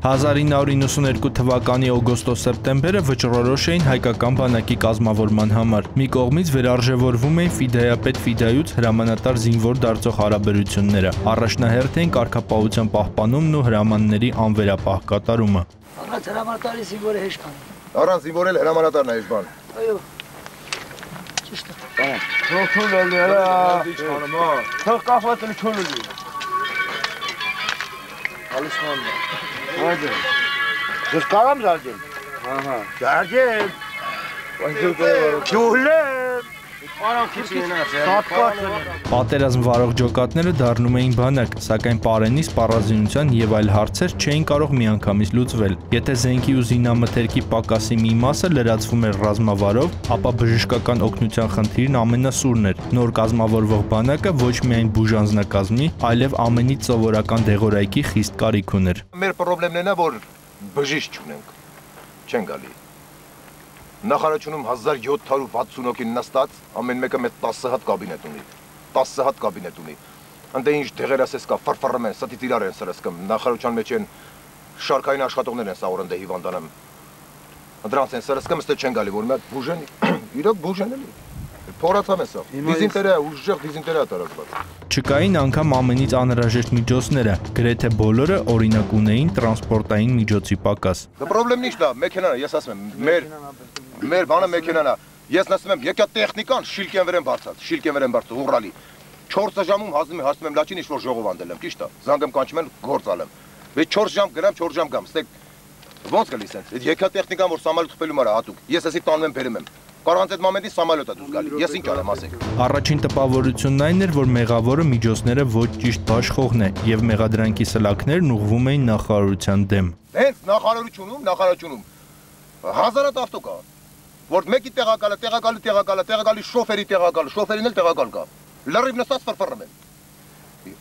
1992 թվականի օգոստոս-սեպտեմբերը վճռորոշ էին հայկական բանակի կազմավորման համար։ Մի կողմից վերարժևորվում էին ֆիդայապետ ֆիդայուց հրամանատար զինվոր դարձող հարաբերությունները։ Առաջնահերթ էին կարգապահության պահպանումն ու հրամանների անվերապահ կատարումը։ Առանց հրամանատարի զինվորը հեշտ բան։ Առանց զինվորել հրամանատարն է հեշտ բան։ Այո։ Ճիշտ է։ Թողուն լելը։ Թող կախվածը չունի։ Ալիսման։ Այդը։ Դες կարամ զարգել։ Ահա։ Զարգել։ Ջուլեմ։ Պատերազմ վարող ջոկատները դառնում էին բանակ, սակայն Պարենի սպառազինության եւ այլ հարցեր չէին կարող միանգամից լուծվել։ Եթե զենքի ու զինամթերքի պակասի մի մասը լրացվում էր ռազմավարով, ապա բժշկական օգնության խնդիրն ամենասուրն էր։ Նոր կազմավորվող բանակը ոչ միայն բուժանձնակազմի, այլև ամենից սովորական դեղորայքի խիստ կարիք ուներ։ Մեր խնդիրն է, որ բժիշկ չունենք։ Չեն գալի նախարարությունում 1760 հոգի նստած, ամեն մեկը մեծ 10 հատ կաբինետ ունի։ 10 հատ կաբինետ ունի։ Անտե ինչ դեղեր ասես կա, ֆարֆարում են, ստից իրար են սրսկում։ Նախարարության մեջ են շարքային աշխատողներ են սաղորեն դե հիվանդանամ։ Դրանց են սրսկում, ստե չեն գալի, որ հատ բուժեն, իրոք բուժեն էլի։ Փորացամ է սա։ Դիզինտերիա, ուժեղ դիզինտերիա տարածված։ Չկային անգամ ամենից անհրաժեշտ միջոցները, գրեթե բոլորը օրինակ ունեին տրանսպորտային միջոցի պակաս։ Դա խնդրեմն ի՞նչն է, մեքենան, ես ասում եմ, մեր Մեր բանը մեքենան է։ Ես նստում եմ, եկա տեխնիկան, շիլկեն վրան բարձած, շիլկեն վրան բարձած, ուռալի։ 4 ժամում հասնում եմ, հասնում եմ լաչին ինչ-որ ժողով անդել եմ, ճիշտ է։ Զանգեմ կանչում են գործ ալեմ։ Բայց 4 ժամ գրամ, 4 ժամ գամ, ստե ո՞նց գալիս են։ Այդ եկա տեխնիկան, որ սամալոտ խփելու մարա հատուկ։ Ես էսի տանում եմ, բերում եմ։ Կարողանց այդ մոմենտի սամալյոտը դուրս գալի։ Ես ինչ անեմ, ասեք։ Առաջին տպավորությունն այն էր, որ մեղավորը միջոցները ոչ ճիշտ բաշխողն է եւ մեղադրանքի սլակներն ուղղվում էին նախարարության դեմ։ Հենց նախարարությունում, նախարարությունում հազարատ ավտո կա որ մեկի տեղակալը, տեղակալի տեղակալը, տեղակալի շոֆերի տեղակալը, շոֆերին էլ տեղակալ կա։ Լրիվ նստած ֆրֆռում են։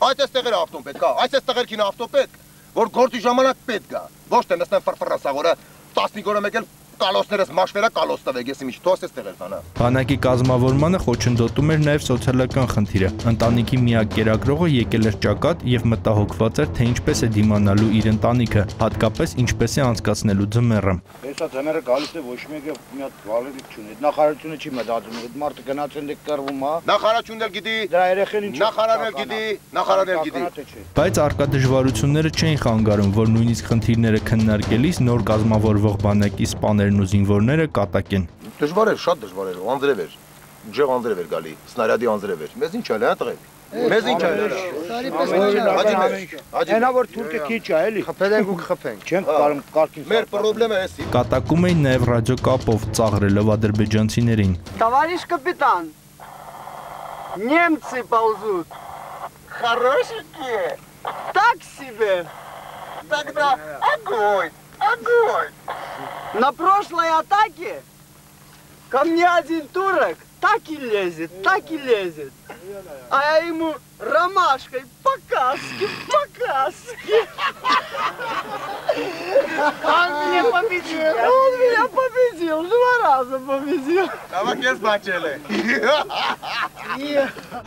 Այս էս տեղերը ավտոն պետք է, այս էս տեղերքին ավտո պետք, որ գործի ժամանակ պետք է։ Ոչ թե նստեն ֆրֆռասաղորը 15 օրը մեկ էլ կալոսներս մաշվերա կալոս տվեք, ես իմիջ թոս ես տեղեր տանա։ Բանակի կազմավորմանը խոչընդոտում էր նաև սոցիալական խնդիրը։ Ընտանիքի միակ կերակրողը եկել էր ճակատ եւ մտահոգված էր, թե ինչպես է դիմանալու իր ընտանիքը, հատկապես ինչպես է անցկացնելու ձմեռը։ Հեսա ձմեռը գալիս է ոչ մեկը մի հատ վալերիկ չունի։ Նախարարությունը չի մտածում, այդ մարդը գնացել է կռվում, հա։ Նախարարությունն էլ գիտի։ Դրա երեխեն ինչ։ Նախարարն էլ գիտի, նախարարն էլ գիտի։ Բայց արկա դժվարությունները չէին խանգարում, որ նույնիսկ խնդիրները քննարկելիս նոր կազմավորվող բանակի սպաներ զինվորներն ու զինվորները կատակեն։ Դժվար էր, շատ դժվար էր, անձրև էր։ Ուժեղ անձրև էր գալի, սնարյադի անձրև էր։ Մեզ ինչ ալի, հա տղեկ։ Մեզ ինչ ալի։ Տարի պես ոչ։ Այնա որ թուրքը քիչ է, էլի։ Խփենք ու կխփենք։ Չենք կարող կարգին։ Մեր խնդրեմը էսի։ Կատակում էին նաև ռադիոկապով ծաղրելով ադրբեջանցիներին։ Товарищ капитан, немцы ползут. Хорошенькие? Так себе. Тогда огонь, огонь. На прошлой атаке ко мне один турок так и лезет, так и лезет. А я ему ромашкой по-каски, по-каски. Он меня победил. Он меня победил, два Նամակերս բաճել է։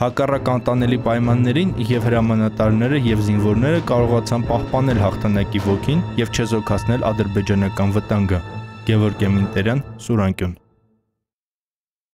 Հակառակ անտանելի պայմաններին եւ հրամանատարները եւ զինվորները կարողացան պահպանել հաղթանակի ոգին եւ չեզոքացնել ադրբեջանական վտանգը։ Գևոր Կեմինտերյան, Սուրանկյուն։